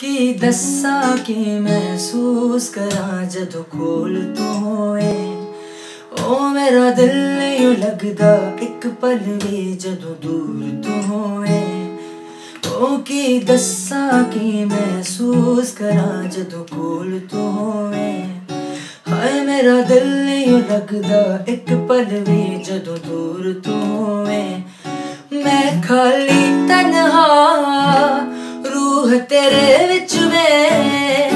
की दसा की महसूस करा जद खोल तो तू ए ओ मेरा दिल यू लगदा एक पल भी जद दूर तो तू ए ओ की दसा की महसूस करा जद कोल तू तो ए हाय मेरा दिल यू लगदा एक पल भी जद दूर तू ए मैं खाली तन्हा ਰੂਹ ਤੇਰੇ ਵਿੱਚ ਵੇ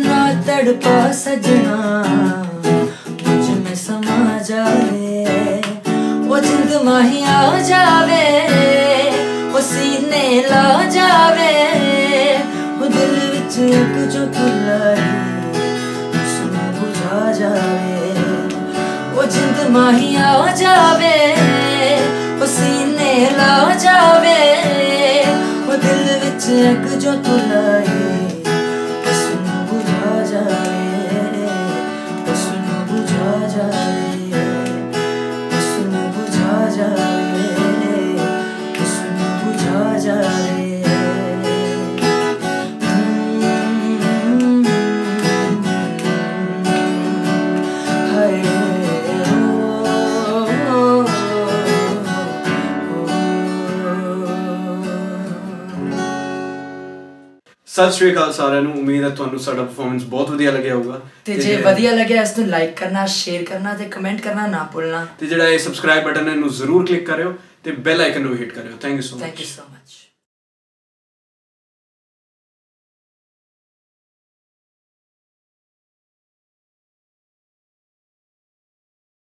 ਨਾ ਤੜਪਾ ਸਜਣਾ ਮੁਝ ਮੈਂ ਸਮਾ ਜਾਵੇ ਉਹ ਜਿੰਦ ਮਾਹੀ ਆ ਜਾਵੇ ਉਹ ਸੀਨੇ ਲਾ ਜਾਵੇ ਉਹ ਦਿਲ ਵਿੱਚ ਇੱਕ ਜੋ ਖੁੱਲਾਈ ਸੁਣ ਬੁਝਾ ਜਾਵੇ ਉਹ ਜਿੰਦ ਮਾਹੀ ਆ ਜਾਵੇ ਉਹ ਸੀਨੇ ਲਾ ਜਾਵੇ ਉਹ Yeah. ਸਤਿ ਸ਼੍ਰੀ ਅਕਾਲ ਸਾਰਿਆਂ ਨੂੰ। ਉਮੀਦ ਹੈ ਤੁਹਾਨੂੰ ਸਾਡਾ ਪਰਫਾਰਮੈਂਸ ਬਹੁਤ ਵਧੀਆ ਲੱਗਿਆ ਹੋਊਗਾ। ਤੇ ਜੇ ਵਧੀਆ ਲੱਗਿਆ ਇਸ ਨੂੰ ਲਾਈਕ ਕਰਨਾ ਸ਼ੇਅਰ ਕਰਨਾ ਤੇ ਕਮੈਂਟ ਕਰਨਾ ਨਾ ਭੁੱਲਣਾ। ਤੇ ਜਿਹੜਾ ਇਹ ਸਬਸਕ੍ਰਾਈਬ ਬਟਨ ਹੈ ਇਹਨੂੰ ਜ਼ਰੂਰ ਕਲਿੱਕ ਕਰਿਓ ਤੇ ਬੈਲ ਆਈਕਨ ਨੂੰ ਹਿੱਟ ਕਰਿਓ। Thank you so thank much you so much